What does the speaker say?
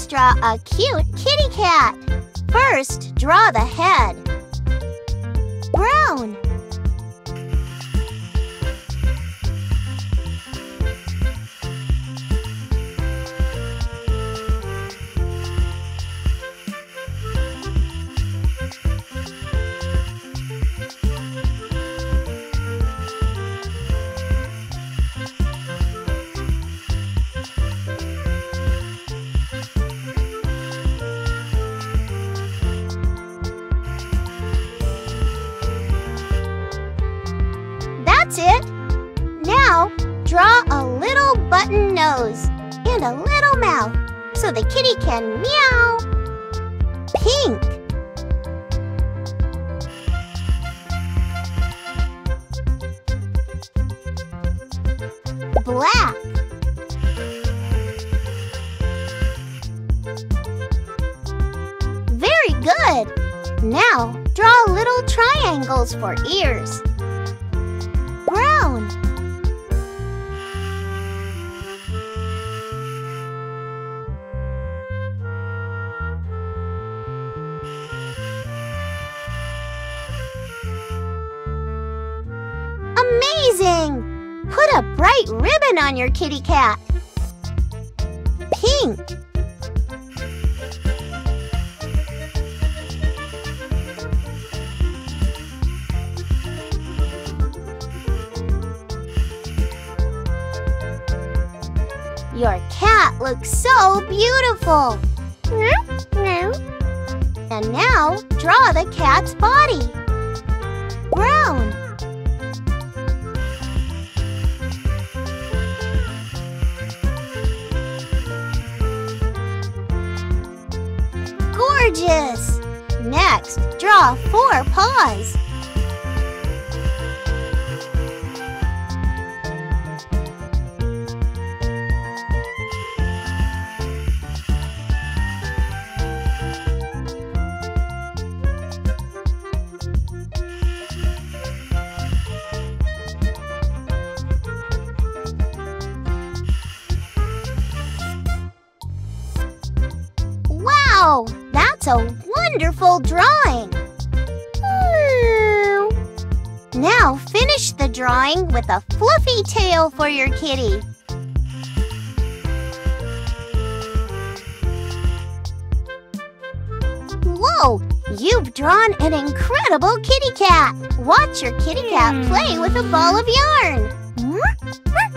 Let's draw a cute kitty cat. First, draw the head. Brown. Now, draw a little button nose and a little mouth so the kitty can meow. Pink. Black. Very good. Now, draw little triangles for ears. Put a bright ribbon on your kitty cat. Pink. Your cat looks so beautiful. And now, draw the cat's body. Brown. Gorgeous! Next, draw four paws. Wow, that's a wonderful drawing. Hmm. Now finish the drawing with a fluffy tail for your kitty. Whoa, you've drawn an incredible kitty cat. Watch your kitty cat hmm. play with a ball of yarn. Hmm?